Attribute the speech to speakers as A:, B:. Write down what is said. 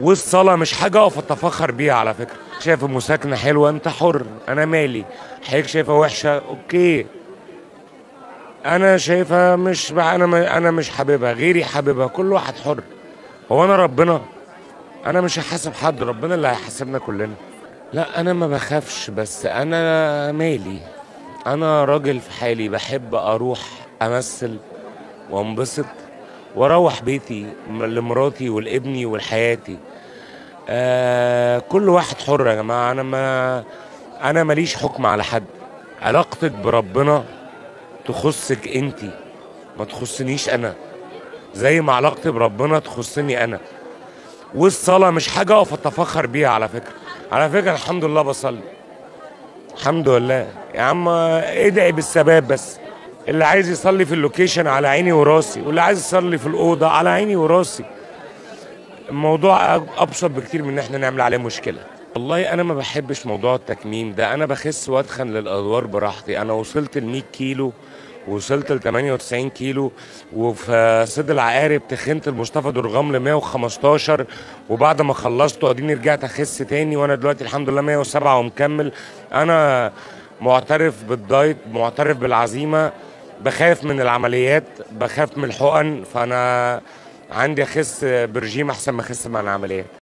A: والصلاة مش حاجة أقف أتفخر بيها على فكرة. شايف المساكنه حلوة؟ أنت حر. أنا مالي. حضرتك شايفها وحشة؟ أوكي. أنا شايفها مش أنا ما- أنا مش حاببها. غيري حاببها. كل واحد حر. هو أنا ربنا؟ أنا مش هحاسب حد. ربنا اللي هيحاسبنا كلنا. لا أنا ما بخافش. بس أنا مالي. أنا راجل في حالي. بحب أروح أمثل وأنبسط. وأروح بيتي لمراتي ولابني ولحياتي. آه كل واحد حر يا جماعة. أنا ما أنا ماليش حكم على حد. علاقتك بربنا تخصك أنت ما تخصنيش أنا. زي ما علاقتي بربنا تخصني أنا. والصلاة مش حاجة أقف أتفخر بيها على فكرة. على فكرة الحمد لله بصلي. الحمد لله. يا عم ادعي بالثبات بس. اللي عايز يصلي في اللوكيشن على عيني وراسي واللي عايز يصلي في الأوضة على عيني وراسي. الموضوع أبسط بكتير من إن إحنا نعمل عليه مشكلة. والله أنا ما بحبش موضوع التكميم ده. أنا بخس وادخن للأدوار براحتي. أنا وصلت ل 100 كيلو وصلت ل 98 كيلو وفي صيد العقارب تخنت المصطفى درغام ل 115 وبعد ما خلصت أديني رجعت أخس تاني وأنا دلوقتي الحمد لله 107 ومكمل. أنا معترف بالدايت معترف بالعزيمة بخاف من العمليات بخاف من الحقن فأنا عندي اخس برجيم أحسن ما أخس مع العمليات.